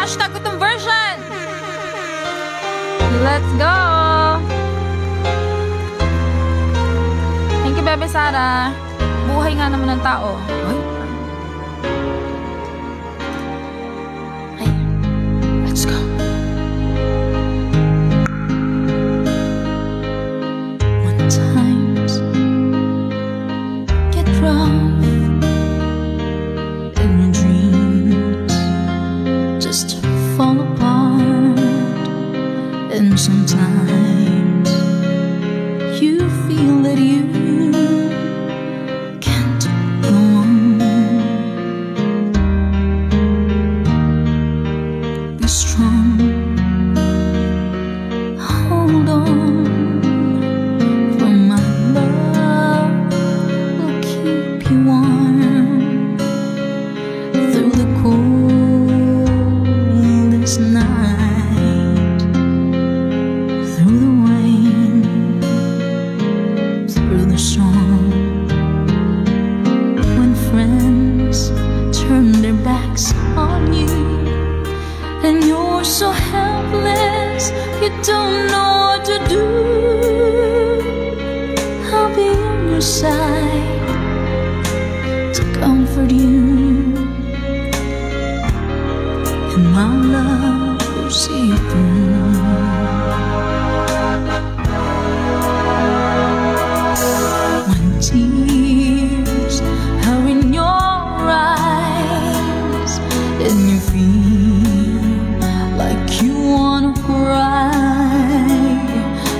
Hashtag gutom version! Let's go! Thank you, Bebe Sara. Buhay nga naman ng tao. Ay, just fall apart, and sometimes you feel that you can't go on. Be strong, When friends turn their backs on you, and you're so helpless, you don't know what to do. I'll be on your side to comfort you, and my love will see you tears. Are in your eyes, and you feel like you wanna cry,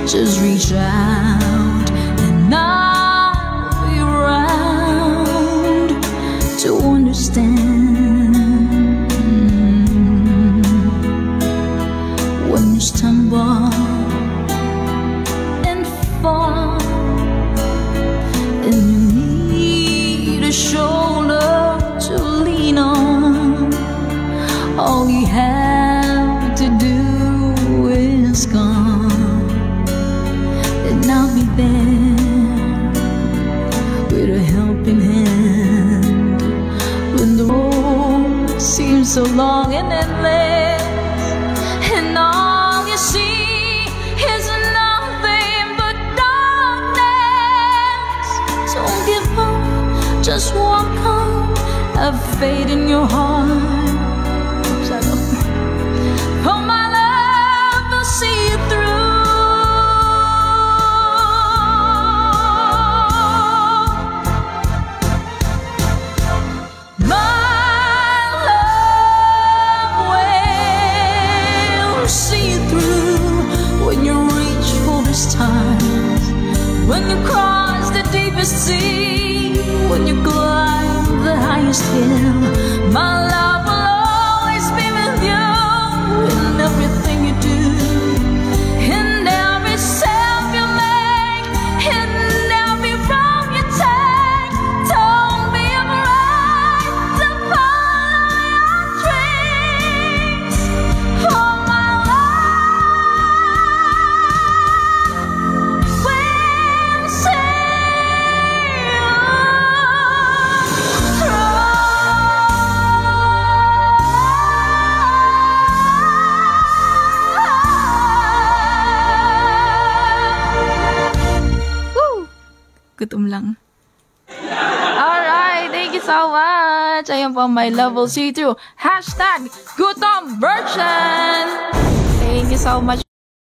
just reach out and I'll be around to understand. When you stumble so long and endless, and all you see is nothing but darkness. Don't give up, just walk on, have faith in your heart. When you cross the deepest sea, when you Gutom lang. Alright, thank you so much. Ayan po, my you through. Hashtag gutom version. Thank you so much.